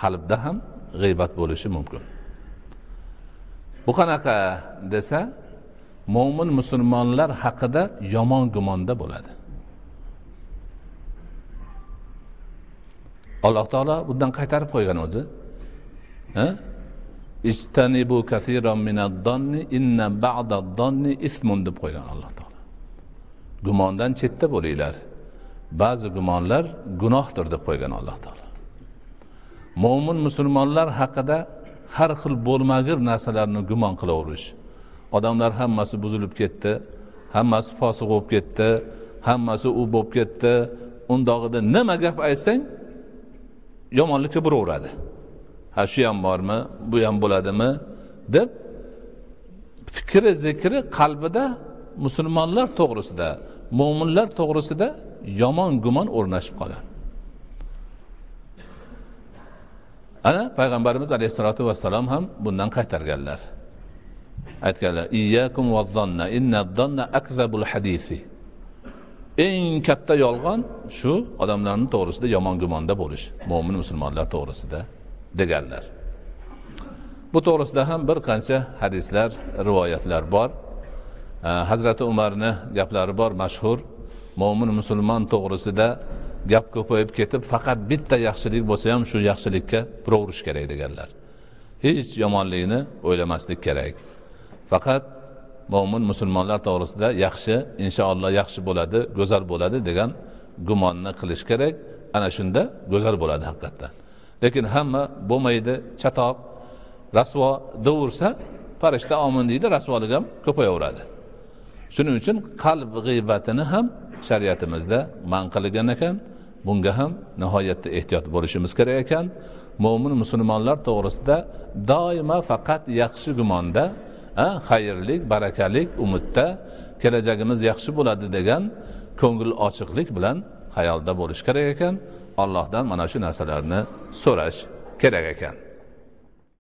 qalbda ham g'iybat bo'lishi mumkin. Bu qanaqa desa mo'min musulmonlar haqida yomon gumonda bo'ladi. Alloh taolo bundan qaytarib qo'ygan o'zi. Ha? ijtanibu kathiran minad-donni inna ba'dad-donni ismun deb qo'ygan alloh taolo. Gumondan chetda bo'linglar. Ba'zi gumonlar gunohdir deb qo'ygan alloh taolo. Mo'min musulmonlar haqida har xil bo'lmag'ir narsalarni gumon qilaverish. Odamlar hammasi buzilib ketdi hammasi fosiq bo'lib ketdi hammasi u bo'lib ketdi. Undog'ida nima gap aytsang yomonlikka buraveradi ha shu ham bormi bu ham bo'ladimi? deb fikri zikri qalbida musulmonlar to'g'risida mo'minlar to'g'risida yomon gumon o'rnashib qoladi ana payg'ambarimiz alayhissalotu vassalom ham bundan qaytarganlar. Aytganlar iyyakum vazzonna inna zonna akzabul hadisi. Eng katta yolg'on shu odamlarni to'g'risida yomon gumonda bo'lish mo'min musulmonlar to'g'risida deganlar. Bu to'g'risida ham bir qancha hadislar rivoyatlar bor. Hazrati umarni gaplari bor mashhur mo'min musulmon to'g'risida gap ko'payib ketib faqat bitta yaxshilik bo'lsa ham shu yaxshilikka uraverish kerak deganlar. Hech yomonlikni o'ylamaslik kerak. Faqat mo'min musulmonlar to'g'risida yaxshi inshaalloh yaxshi bo'ladi go'zal bo'ladi degan gumonni qilish kerak. Ana shunda go'zal bo'ladi haqiqatdan lekin hamma bo'lmaydi chatoq rasvo deyaversa farishta omin deydi rasvolik ham ko'payaveradi. Shuning uchun qalb g'iybatini ham shariatimizda man qilgan ekan. Bunga ham nihoyatda ehtiyot bo'lishimiz kerak ekan. Mo'min musulmonlar to'g'risida doimo faqat yaxshi gumonda xayrlik barakalik umidda kelajagimiz yaxshi bo'ladi degan ko'ngil ochiqlik bilan xayolda bo'lish kerak ekan. Allohdan mana shu narsalarni so'rash kerak ekan.